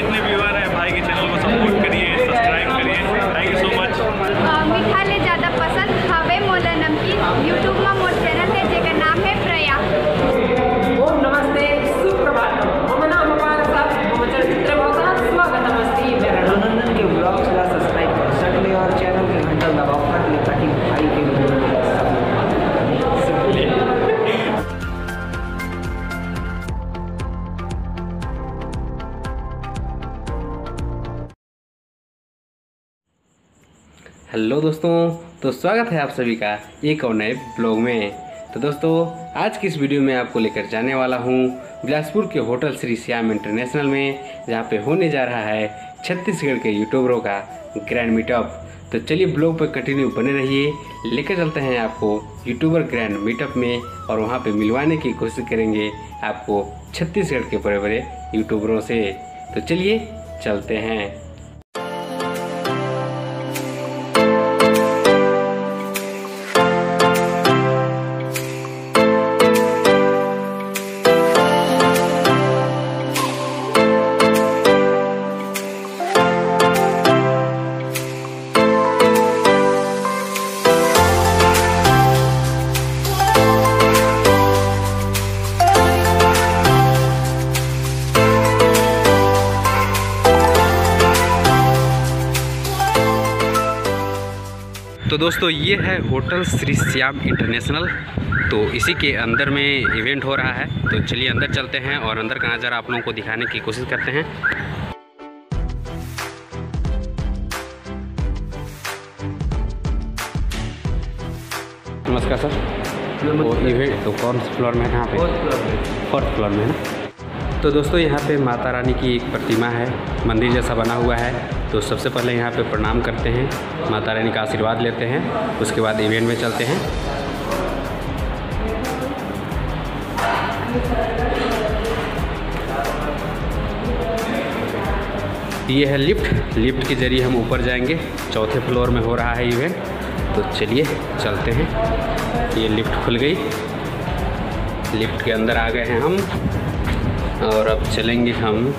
जितने व्यूअर हैं भाई के चैनल को सपोर्ट हेलो दोस्तों तो स्वागत है आप सभी का एक और नए ब्लॉग में। तो दोस्तों, आज की इस वीडियो में आपको लेकर जाने वाला हूँ बिलासपुर के होटल श्री श्याम इंटरनेशनल में, जहाँ पे होने जा रहा है छत्तीसगढ़ के यूट्यूबरों का ग्रैंड मीटअप। तो चलिए ब्लॉग पर कंटिन्यू बने रहिए, लेकर चलते हैं आपको यूट्यूबर ग्रैंड मीटअप में, और वहाँ पर मिलवाने की कोशिश करेंगे आपको छत्तीसगढ़ के बड़े बड़े यूट्यूबरों से। तो चलिए चलते हैं। दोस्तों ये है होटल श्री श्याम इंटरनेशनल। तो इसी के अंदर में इवेंट हो रहा है। तो चलिए अंदर चलते हैं और अंदर का नज़ारा आप लोगों को दिखाने की कोशिश करते हैं। नमस्कार सर। वो इवेंट तो कौन से फ्लोर में है यहाँ पे? फोर्थ फ्लोर में है ना? तो दोस्तों, यहाँ पे माता रानी की एक प्रतिमा है, मंदिर जैसा बना हुआ है। तो सबसे पहले यहाँ पे प्रणाम करते हैं, माता रानी का आशीर्वाद लेते हैं, उसके बाद इवेंट में चलते हैं। ये है लिफ्ट लिफ्ट के ज़रिए हम ऊपर जाएँगे, चौथे फ्लोर में हो रहा है इवेंट। तो चलिए, चलते हैं। ये लिफ्ट खुल गई। लिफ्ट के अंदर आ गए हैं हम। और अब चलेंगे हम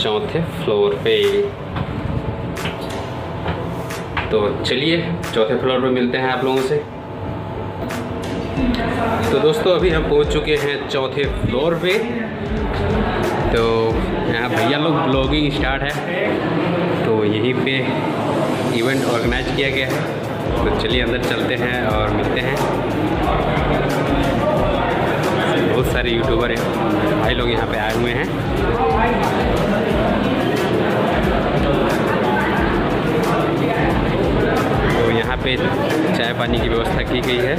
चौथे फ्लोर पे। तो चलिए, चौथे फ्लोर पे मिलते हैं आप लोगों से। तो दोस्तों, अभी हम पहुँच चुके हैं चौथे फ्लोर पे। तो यहाँ भैया लोग ब्लॉगिंग स्टार्ट है। तो यहीं पे इवेंट ऑर्गेनाइज किया गया है। तो चलिए अंदर चलते हैं और मिलते हैं। बहुत सारे यूट्यूबर हैं। भाई लोग यहाँ पे आए हुए हैं। तो यहाँ पे चाय पानी की व्यवस्था की गई है।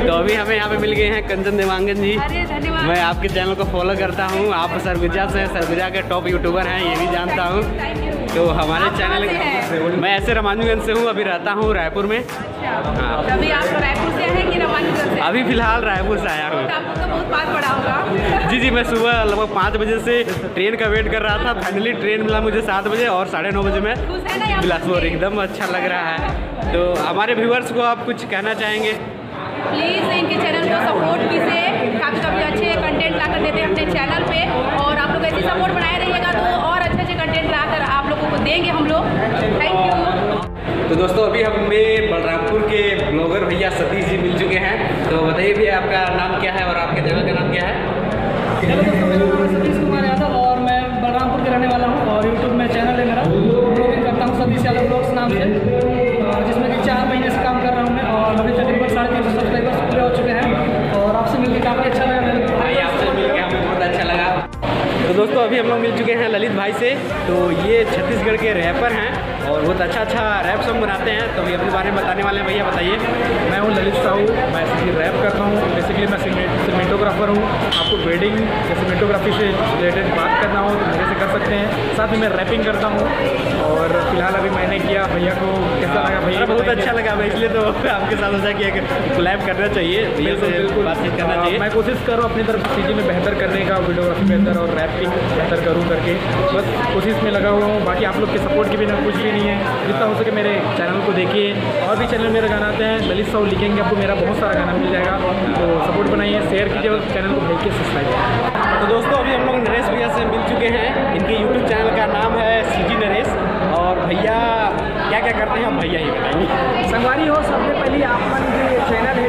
तो अभी हमें यहाँ पे मिल गए हैं कंचन देवांगन जी। मैं आपके चैनल को फॉलो करता हूँ। आप सरगुजा से सरगुजा के टॉप यूट्यूबर हैं ये भी जानता हूँ। तो हमारे चैनल मैं ऐसे रमानुगंज से हूँ अभी रहता हूँ रायपुर में। हाँ। तभी आप रायपुर से हैं कि रवानीगंज से? अभी फ़िलहाल रायपुर से आया हूँ। तो बहुत पास पड़ा होगा। जी जी मैं सुबह लगभग पाँच बजे से ट्रेन का वेट कर रहा था। फाइनली ट्रेन मिला मुझे सात बजे और साढ़े नौ बजे मैं। बिलासपुर एकदम अच्छा लग रहा है। तो हमारे व्यूवर्स को आप कुछ कहना चाहेंगे? प्लीज़ इनके चैनल को सपोर्ट कीजिए। काफ़ी काफ़ी अच्छे कंटेंट लाकर देते हैं अपने चैनल पे। और आप लोग ऐसे सपोर्ट बनाए रहिएगा तो और अच्छे अच्छे कंटेंट लाकर आप लोगों को देंगे हम लोग। थैंक यू तो दोस्तों अभी हमें बलरामपुर के ब्लॉगर भैया सतीश जी मिल चुके हैं। तो बताइए भैया आपका नाम क्या है और आपके जगह का नाम क्या है? हेलो दोस्तों मेरा नाम सतीश कुमार यादव और मैं बलरामपुर के रहने वाला हूँ और यूट्यूब में चैनल है मेरा। ब्लॉगिंग करता हूँ सतीश यादव ब्लॉग्स नाम से। और जिसमें कि चार महीने से काम कर रहा हूँ मैं और अभी तकरीबन साढ़े तीन सौ सब्सक्राइबर्स पूरे हो चुके हैं। और आपसे मिलकर काफ़ी अच्छा लगा मेरे भाई आपसे मिलकर हमें बहुत अच्छा लगा। तो दोस्तों अभी हम लोग मिल चुके हैं ललित भाई से। तो ये छत्तीसगढ़ के रैपर हैं। और बहुत अच्छा अच्छा रैप सॉन्ग बनाते हैं तो ये अपने बारे में बताने वाले हैं। भैया बताइए। मैं हूँ ललित साहू मैं सिंगिंग रैप करता हूँ। बेसिकली मैं सीमेटोग्राफर हूँ। आपको वेडिंग या सिमेंटोग्राफी से रिलेटेड बात करना हो तो मेरे से कर सकते हैं। साथ ही मैं रैपिंग करता हूँ। और फ़िलहाल अभी मैंने किया भैया को कैसा लगा भैया बहुत अच्छा लगा भाई इसलिए तो आपके साथ सोचा कि लैब करना चाहिए। बिल्कुल बातचीत करना हाँ, चाहिए। मैं कोशिश करूँ अपनी तरफ़ चीज़ें में बेहतर करने का वीडियोग्राफी बेहतर और रैपिंग बेहतर करूँ करके। बस कोशिश में लगा हुआ हूँ। बाकी आप लोग के सपोर्ट की बिना कुछ भी नहीं है। जितना हो सके मेरे चैनल को देखिए। और भी चैनल मेरा गाना आते हैं ललित साहू लिखेंगे आपको मेरा बहुत सारा गाना मिल जाएगा। तो सपोर्ट बनाइए शेयर कीजिए और चैनल को देखिए सब्सक्राइब तो दोस्तों अभी हम लोग नरेश भैया से मिल चुके हैं। इनके यूट्यूब चैनल का नाम है सी जी नरेश। और भैया क्या क्या करते हैं हम भैया ही बताएँगे। संगवारी हो सबसे पहले आपका चैनल है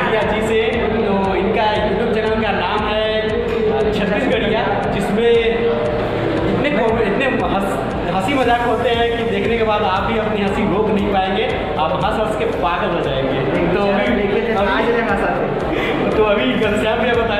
शुक्रिया जी से तो इनका यूट्यूब चैनल का नाम है छत्तीसगढ़िया जिसमें इतने इतने हंस हँसी मज़ाक होते हैं कि देखने के बाद आप भी अपनी हँसी रोक नहीं पाएँगे आप हंस हंस के पागल हो जाएँगे। तो अभी तो अभी घनश्याम भैया बताया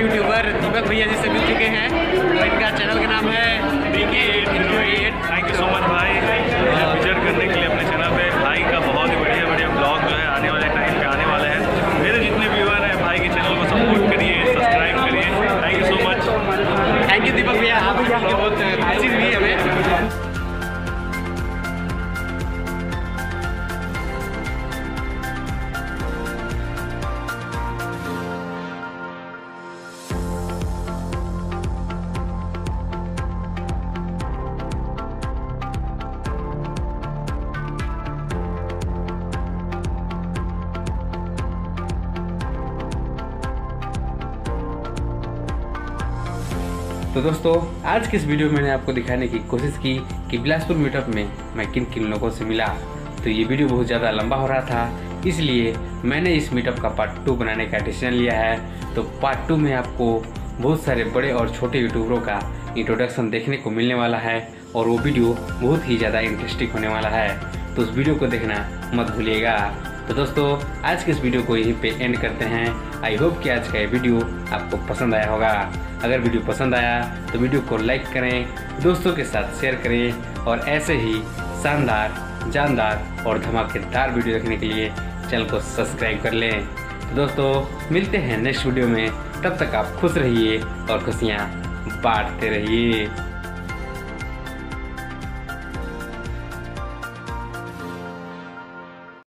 यूट्यूबर दीपक भैया जी से मिल चुके हैं। और इनका चैनल का नाम है थैंक यू सो मच भाई तो दोस्तों, आज की इस वीडियो में मैंने आपको दिखाने की कोशिश की कि बिलासपुर मीटअप में मैं किन किन लोगों से मिला। तो ये वीडियो बहुत ज़्यादा लंबा हो रहा था, इसलिए मैंने इस मीटअप का पार्ट टू बनाने का डिसीज़न लिया है। तो पार्ट टू में आपको बहुत सारे बड़े और छोटे यूट्यूबरों का इंट्रोडक्शन देखने को मिलने वाला है और वो वीडियो बहुत ही ज़्यादा इंटरेस्टिंग होने वाला है। तो उस वीडियो को देखना मत भूलिएगा। तो दोस्तों, आज के इस वीडियो को यहीं पे एंड करते हैं। आई होप कि आज का ये वीडियो आपको पसंद आया होगा। अगर वीडियो पसंद आया तो वीडियो को लाइक करें, दोस्तों के साथ शेयर करें और ऐसे ही शानदार, जानदार और धमाकेदार वीडियो देखने के लिए चैनल को सब्सक्राइब कर लें। तो दोस्तों, मिलते हैं नेक्स्ट वीडियो में। तब तक आप खुश रहिए और खुशियाँ बांटते रहिए।